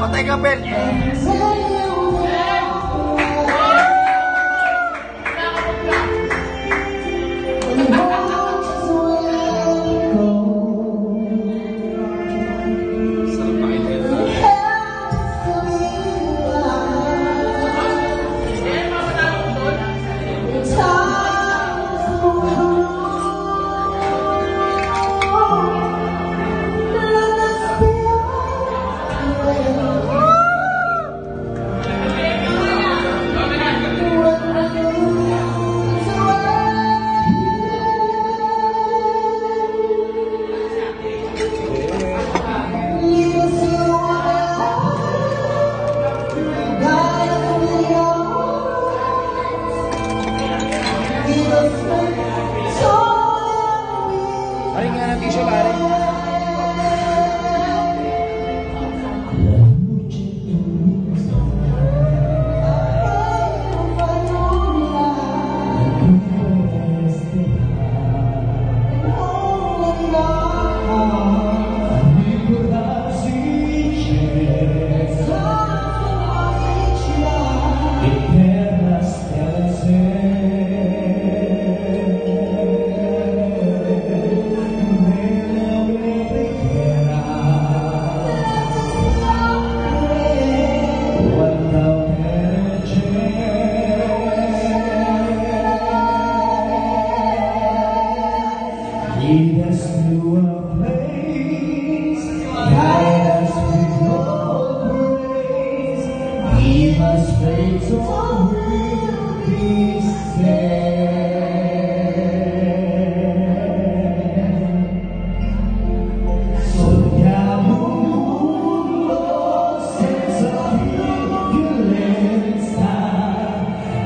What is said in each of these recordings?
Otak kapan? Pare nga ng tissue, pare.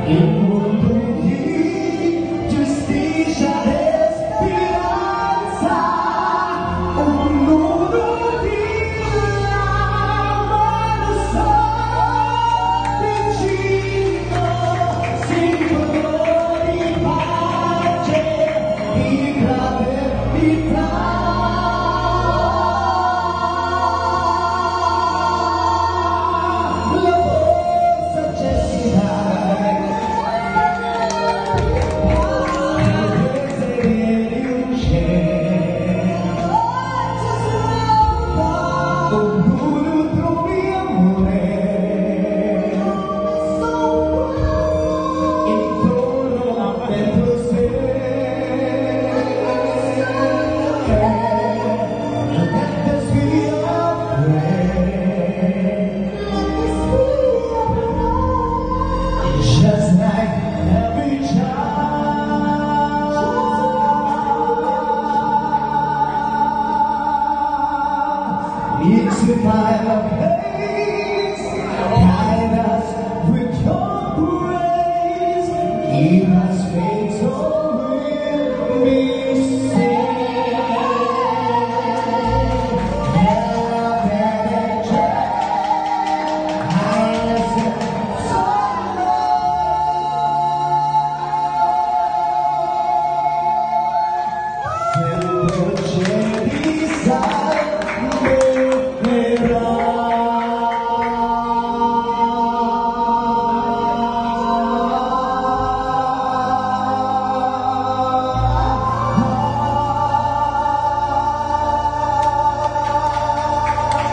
Il It's a kind of.